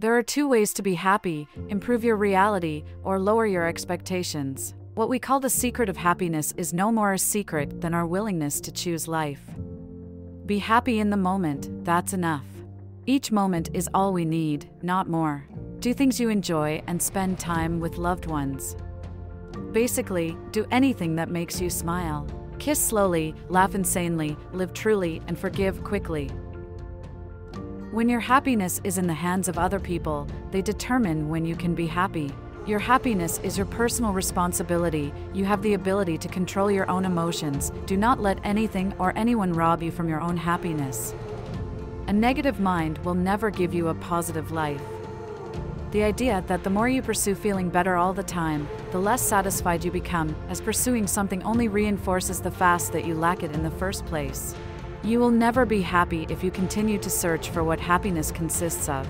There are two ways to be happy improve your reality or lower your expectations. What we call the secret of happiness is no more a secret than our willingness to choose life. Be happy in the moment, that's enough. Each moment is all we need, not more. Do things you enjoy and spend time with loved ones. Basically, do anything that makes you smile. Kiss slowly, laugh insanely, live truly, and forgive quickly. When your happiness is in the hands of other people, they determine when you can be happy. Your happiness is your personal responsibility. You have the ability to control your own emotions. Do not let anything or anyone rob you from your own happiness. A negative mind will never give you a positive life. The idea that the more you pursue feeling better all the time, the less satisfied you become, as pursuing something only reinforces the fact that you lack it in the first place. You will never be happy if you continue to search for what happiness consists of.